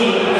team.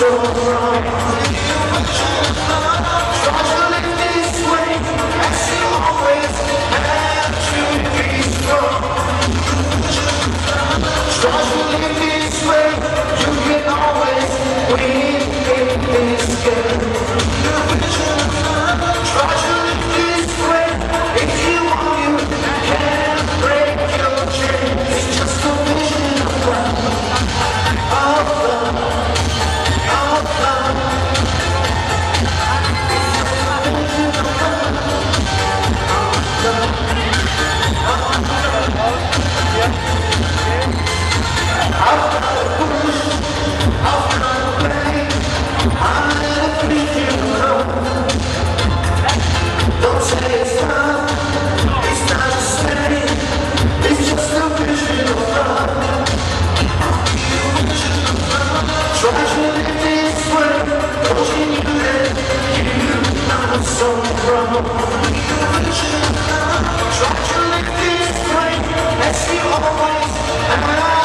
so wrong. Try to make this right, as you always, and I